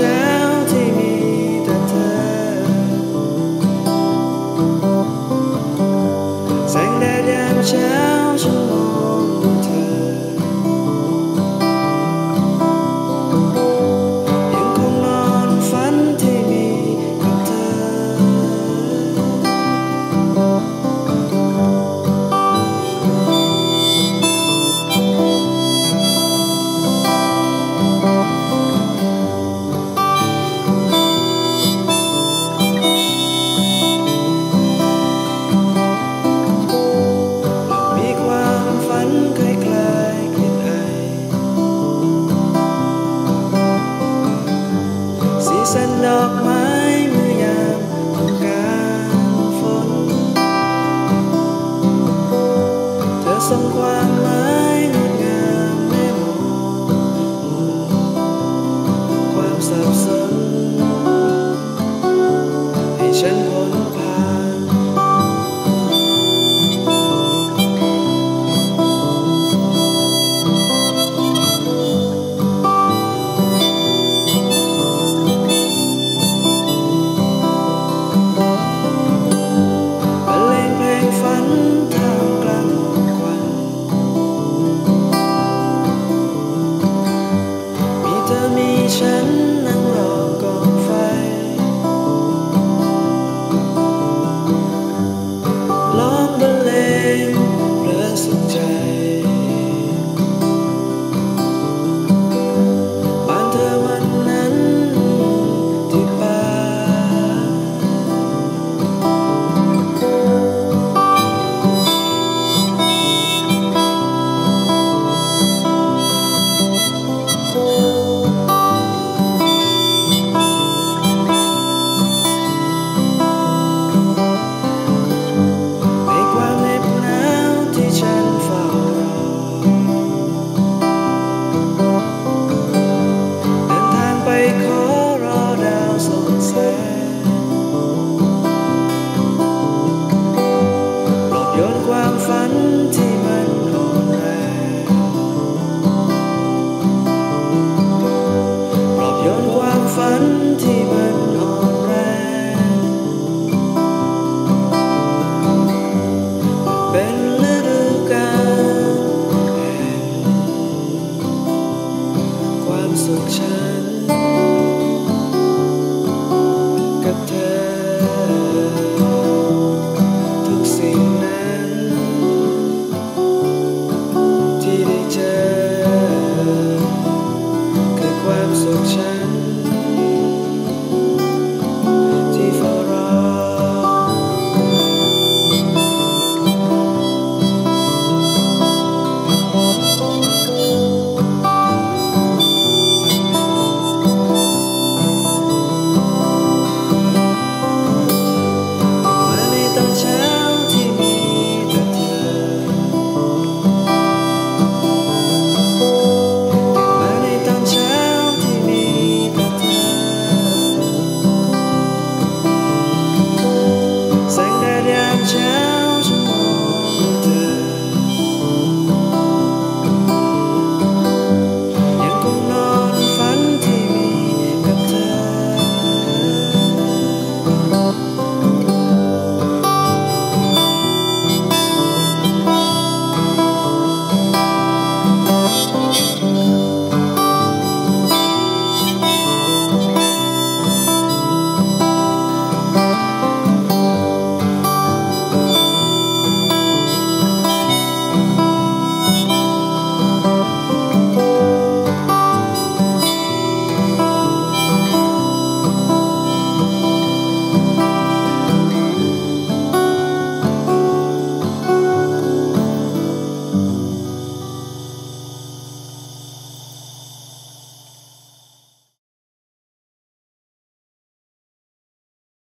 Imagine 真